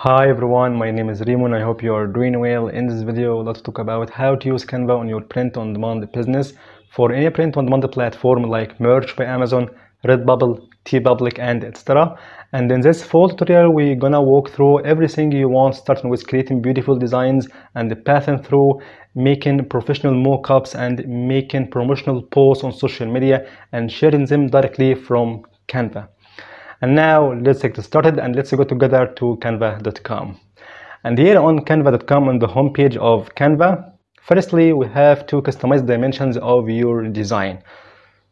Hi everyone, my name is Remon. I hope you are doing well. In this video, let's talk about how to use Canva on your print-on-demand business for any print-on-demand platform like Merch by Amazon, Redbubble, TeePublic, and etc. And in this full tutorial, we're gonna walk through everything you want, starting with creating beautiful designs and passing through making professional mockups and making promotional posts on social media and sharing them directly from Canva. And now let's get started and let's go together to canva.com. And here on canva.com on the homepage of Canva, firstly we have to customize dimensions of your design.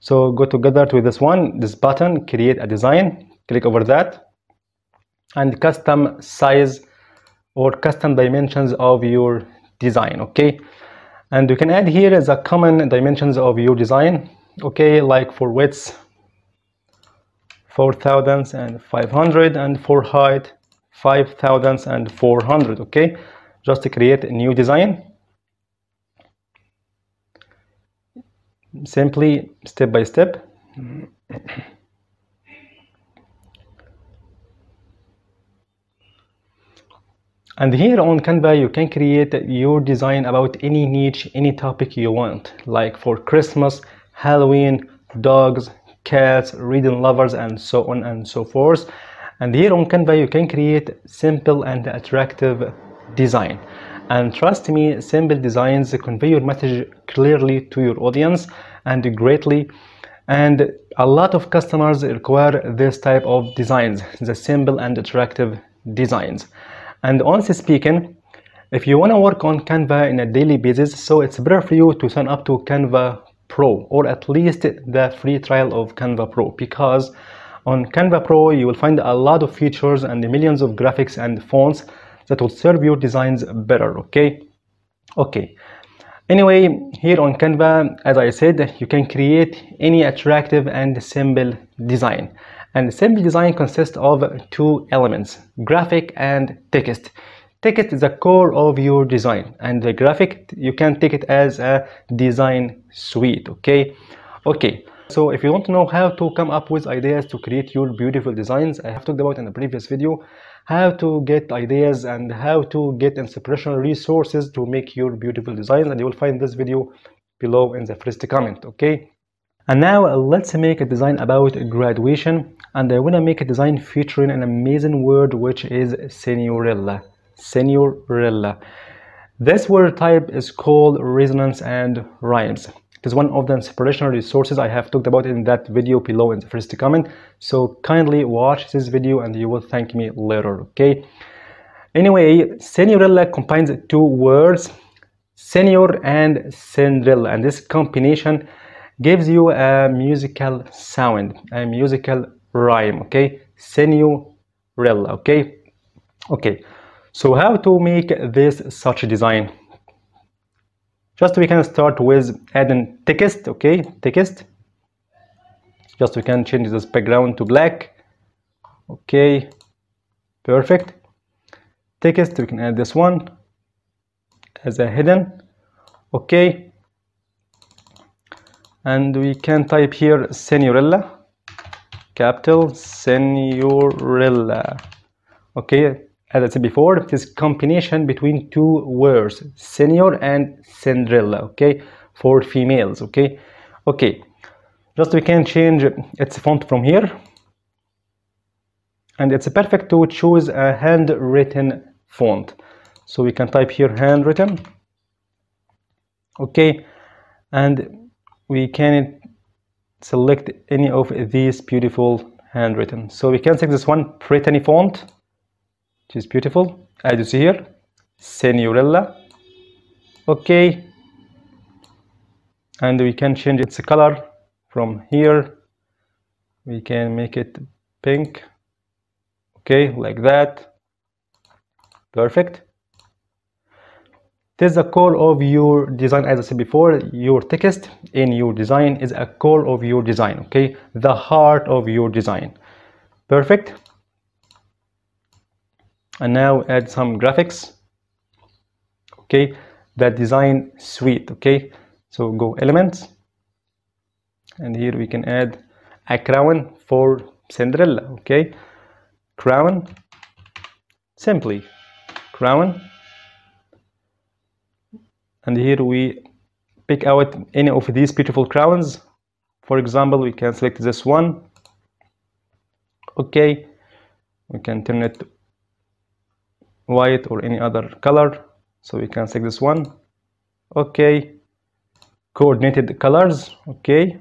So go together to this one, this button, create a design, click over that and custom size or custom dimensions of your design, okay? And you can add here the common dimensions of your design, okay, like for width 4500 and for height 5400 okay? Just to create a new design. Simply step by step. And here on canva you can create your design about any niche any topic you want. Like for christmas halloween dogs cats reading lovers and so on and so forth. And here on canva you can create simple and attractive design. And trust me simple designs convey your message clearly to your audience and greatly. And a lot of customers require this type of designs the simple and attractive designs. And honestly speaking if you want to work on canva in a daily basis so it's better for you to sign up to canva pro or at least the free trial of canva pro because on canva pro you will find a lot of features and millions of graphics and fonts that will serve your designs better okay? Okay. Anyway here on canva as i said you can create any attractive and simple design. And simple design consists of two elements graphic and text text is the core of your design and the graphic you can take it as a design suite okay? Okay so if you want to know how to come up with ideas to create your beautiful designs i have talked about in a previous video how to get ideas and how to get inspirational resources to make your beautiful designs and you will find this video below in the first comment okay? And now let's make a design about graduation and i want to make a design featuring an amazing word which is Seniorella Seniorella this word type is called resonance and rhymes it is one of the inspirational resources I have talked about in that video below in the first comment. So kindly watch this video and you will thank me later, okay? Anyway, Seniorella combines two words, senior and Cinderella, and this combination gives you a musical sound, a musical rhyme, okay? Seniorella, okay? Okay, so how to make this such a design? just we can start with adding text okay? Text. Just we can change this background to black. Okay perfect. Text we can add this one as a hidden. Okay. And we can type here Seniorella capital Seniorella okay as I said before, it is combination between two words, senior and Cinderella, okay, for females, okay, okay. Just we can change its font from here, and it's perfect to choose a handwritten font. So we can type here handwritten, okay, and we can select any of these beautiful handwritten. So we can select this one, Brittany font is beautiful. As you see here. Seniorella okay. And we can change its color from here. We can make it pink. Okay like that. Perfect. This is the core of your design. As i said before your text in your design is a core of your design okay? The heart of your design. Perfect and now add some graphics okay? That design suite okay? So go elements. And here we can add a crown for Cinderella okay? Crown simply crown. And here we pick out any of these beautiful crowns. For example we can select this one okay? We can turn it white or any other color. So we can select this one. Okay. Coordinated colors. Okay.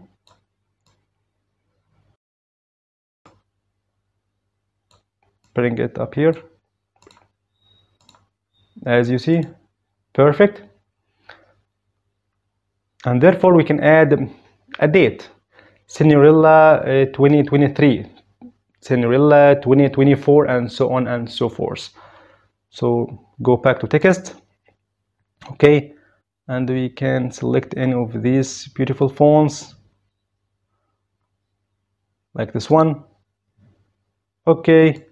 Bring it up here. As you see perfect. And therefore we can add a date. Cinderella uh, 2023 Cinderella 2024 and so on and so forth so go back to text. Okay. And we can select any of these beautiful fonts like this one. Okay.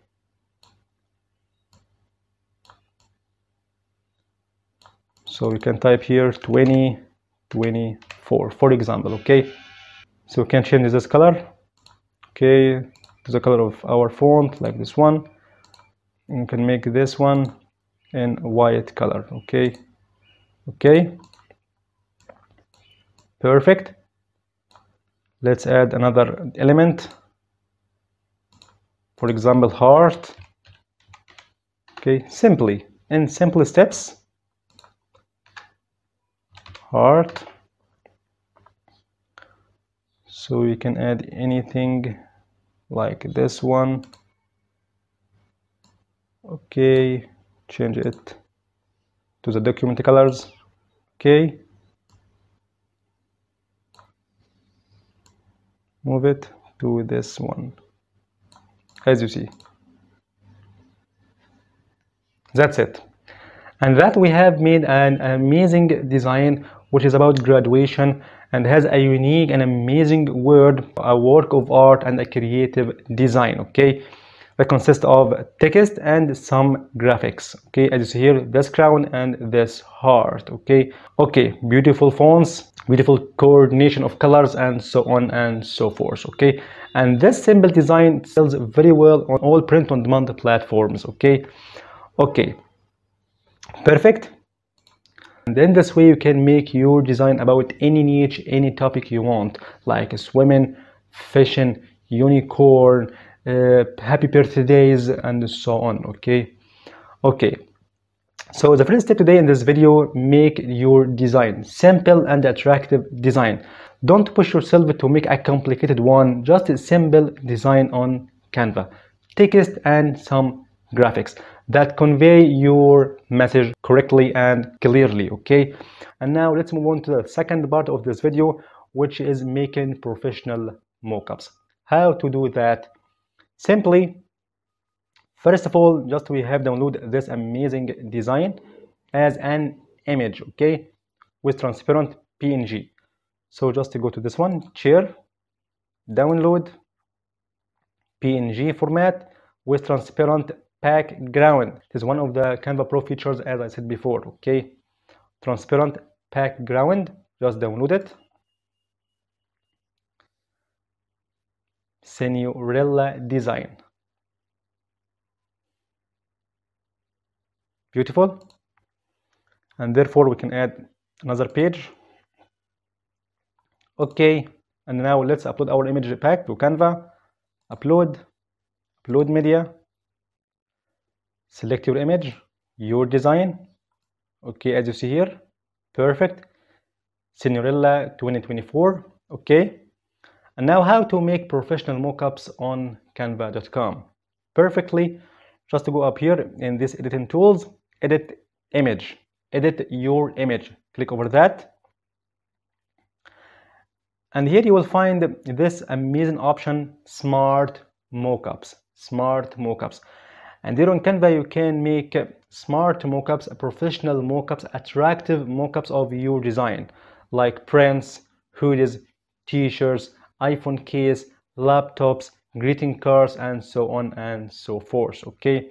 So we can type here 2024 for example. Okay. So we can change this color. Okay. To the color of our font like this one and can make this one in white color okay? Okay? Perfect. Let's add another element. For example heart. Okay simply. In simple steps. Heart. So you can add anything like this one okay change it to the document colors. Okay move it to this one. As you see. That's it. And that we have made an amazing design which is about graduation and has a unique and amazing word a work of art and a creative design okay that consists of text and some graphics okay? As you see here this crown and this heart okay? Okay beautiful fonts beautiful coordination of colors and so on and so forth okay? And this simple design sells very well on all print on demand platforms okay? Okay perfect. And then this way you can make your design about any niche any topic you want like swimming fishing unicorn Uh, happy birthdays and so on okay? Okay. So the first step today in this video make your design. Simple and attractive design. Don't push yourself to make a complicated one. Just a simple design on canva. Text and some graphics that convey your message correctly and clearly okay? And now let's move on to the second part of this video which is making professional mockups. How to do that simply first of all just we have download this amazing design as an image okay with transparent png so just to go to this one share download png format with transparent background it is one of the canva pro features as i said before okay? Transparent background just download it Cinderella design. Beautiful. And therefore we can add another page. Okay and now let's upload our image pack to canva. Upload. Upload media. Select your image your design. Okay as you see here. Perfect. Cinderella 2024 okay and now how to make professional mockups on canva.com perfectly. Just to go up here in this editing tools edit image. Edit your image. Click over that. And here you will find this amazing option smart mockups. Smart mockups. And here on canva you can make smart mockups professional mockups attractive mockups of your design like prints hoodies t-shirts iphone case laptops greeting cards and so on and so forth okay?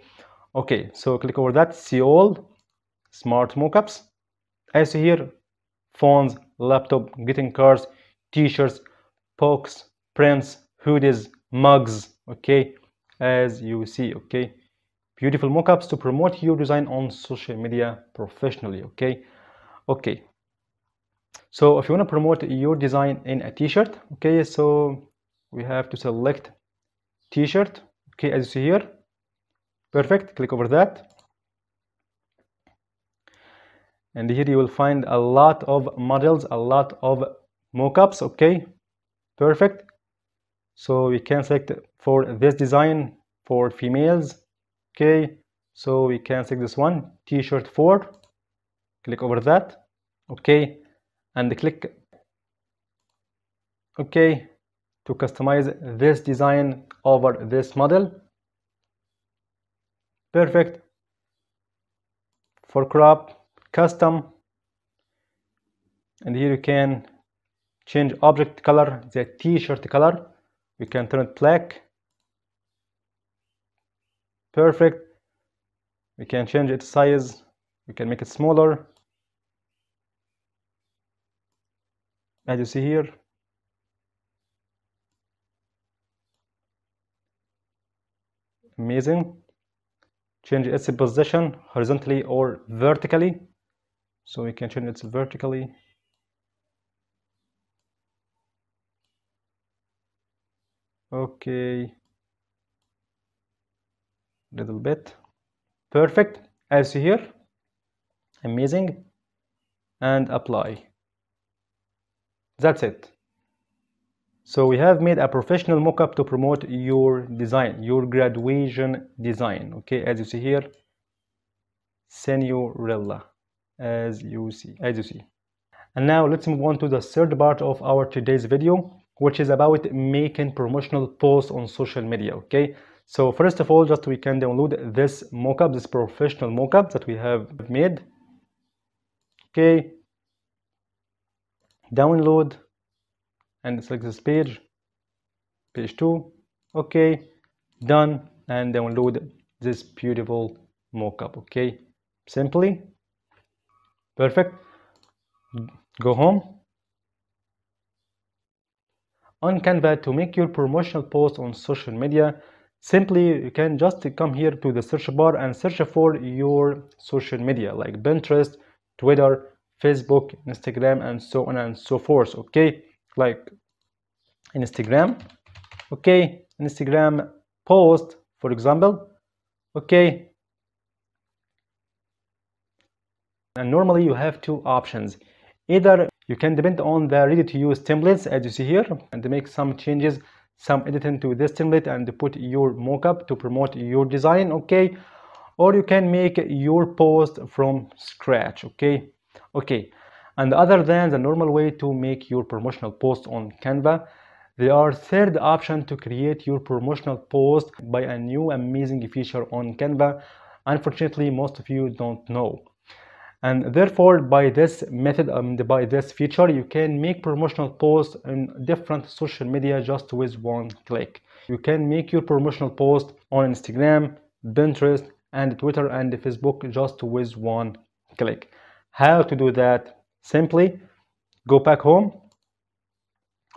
Okay so click over that see all smart mockups. As you here phones laptop greeting cards t-shirts pokes prints hoodies mugs okay? As you see okay? Beautiful mockups to promote your design on social media professionally okay? Okay so if you want to promote your design in a t-shirt okay so we have to select t-shirt. Okay as you see here perfect click over that. And here you will find a lot of models a lot of mockups okay perfect. So we can select for this design for females okay. So we can select this one t-shirt 4 click over that okay and click okay to customize this design over this model. Perfect. For crop custom. And here you can change object color the t-shirt color. We can turn it black. Perfect. We can change its size. We can make it smaller as you see here? Amazing. Change its position horizontally or vertically. So we can change it vertically. Okay. Little bit. Perfect. As you see here amazing. And apply that's it. So we have made a professional mockup to promote your design your graduation design. Okay as you see here Seniorella as you see as you see. And now let's move on to the third part of our today's video which is about making promotional posts on social media okay? So first of all just we can download this mockup this professional mockup that we have made okay download and select this page page 2 okay done and download this beautiful mockup okay? Simply. Perfect. Go home. On Canva to make your promotional post on social media simply you can just come here to the search bar and search for your social media like Pinterest Twitter Facebook Instagram and so on and so forth okay? Like Instagram okay? Instagram post for example okay? And normally you have two options. Either you can depend on the ready to use templates as you see here and make some changes some editing to this template and put your mockup to promote your design okay? Or you can make your post from scratch okay okay and other than the normal way to make your promotional post on canva there are third option to create your promotional post by a new amazing feature on canva. Unfortunately most of you don't know. And therefore by this method and by this feature you can make promotional posts in different social media just with one click. You can make your promotional post on instagram pinterest and twitter and facebook just with one click how to do that. Simply go back home.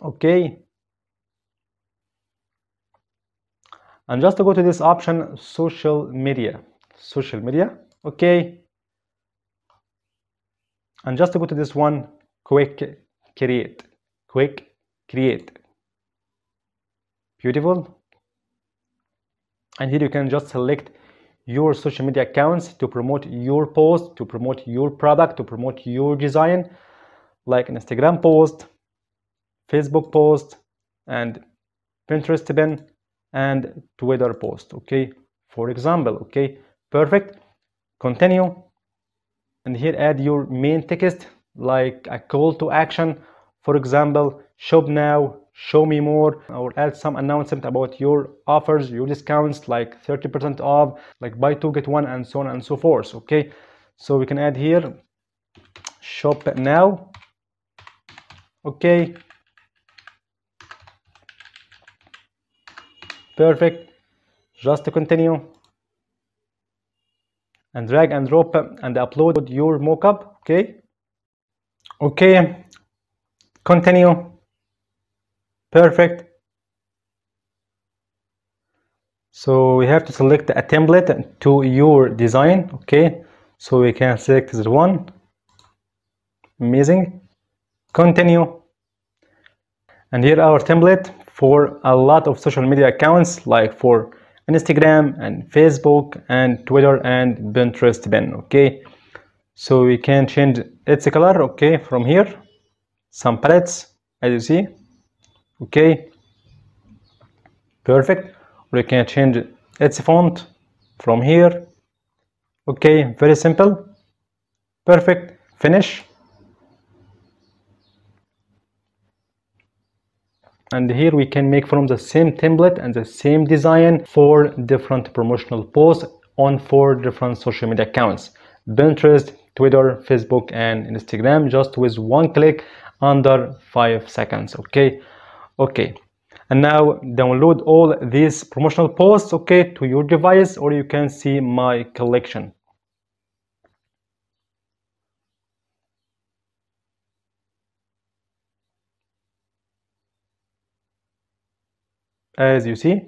Okay. And just to go to this option social media. Social media. Okay. And just to go to this one quick create. Quick create. Beautiful. And here you can just select your social media accounts to promote your post to promote your product to promote your design like an instagram post facebook post and pinterest pin and twitter post okay? For example okay? Perfect. Continue. And here add your main text like a call to action. For example shop now show me more. Or add some announcement about your offers your discounts like 30 percent off like buy two get one and so on and so forth okay? So we can add here shop now okay? Perfect. Just to continue. And drag and drop and upload your mockup okay? Okay continue perfect. So we have to select a template to your design okay? So we can select this one. Amazing. Continue. And here our template for a lot of social media accounts like for Instagram and Facebook and Twitter and Pinterest bin okay? So we can change its color okay from here. Some palettes as you see okay? Perfect. We can change its font from here. Okay very simple. Perfect. Finish. And here we can make from the same template and the same design four different promotional posts on four different social media accounts. Pinterest, Twitter, Facebook and Instagram just with one click under five seconds okay okay. And now download all these promotional posts okay to your device or you can see my collection. As you see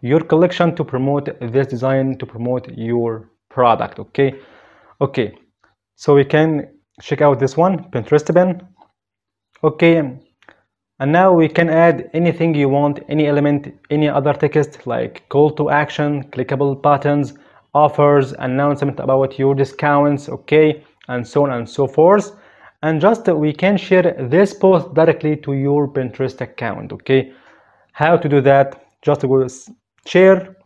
your collection to promote this design to promote your product okay? Okay. So we can check out this one pinterest bin okay and now we can add anything you want any element any other text like call to action clickable buttons offers announcement about your discounts okay and so on and so forth. And just we can share this post directly to your pinterest account okay? How to do that? Just go share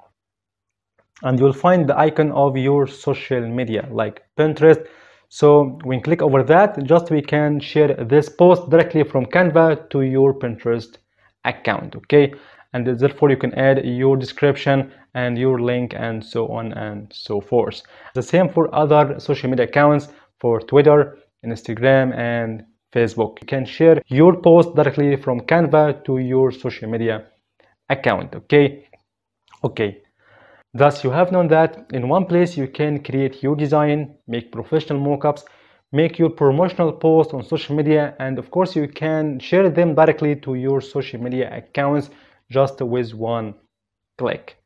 and you'll find the icon of your social media like pinterest so when click over that just we can share this post directly from canva to your pinterest account okay? And therefore you can add your description and your link and so on and so forth. The same for other social media accounts for twitter instagram and facebook. You can share your post directly from canva to your social media account okay? Okay Thus, you have known that in one place you can create your design, make professional mockups, make your promotional posts on social media, and of course you can share them directly to your social media accounts just with one click.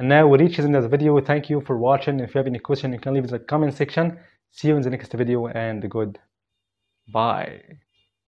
And now we reach the end of the video. Thank you for watching. If you have any question, you can leave in the comment section. See you in the next video and good bye.